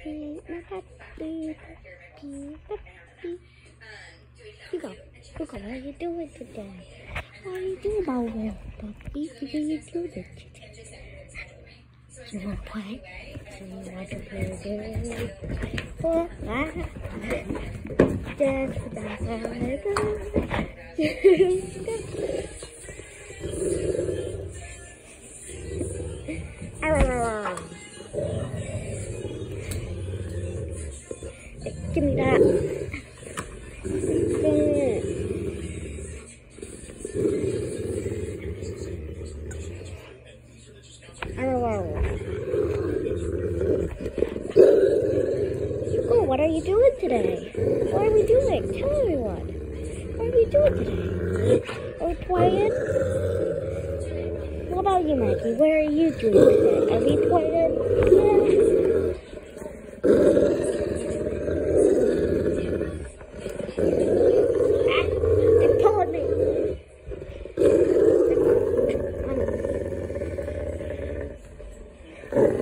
puppy, my puppy, puppy, puppy. Hugo, Hugo, what are you doing today? What are you doing, my little puppy? What are you doing today? You want to play? Do you want to play? Oh, ah. Dance with that. Give me that. Oh, what are you doing today? What are we doing? Tell everyone. What are we doing today? Are we playing? What about you, Maggie? What are you doing today? Are we playing? Yeah. Oh.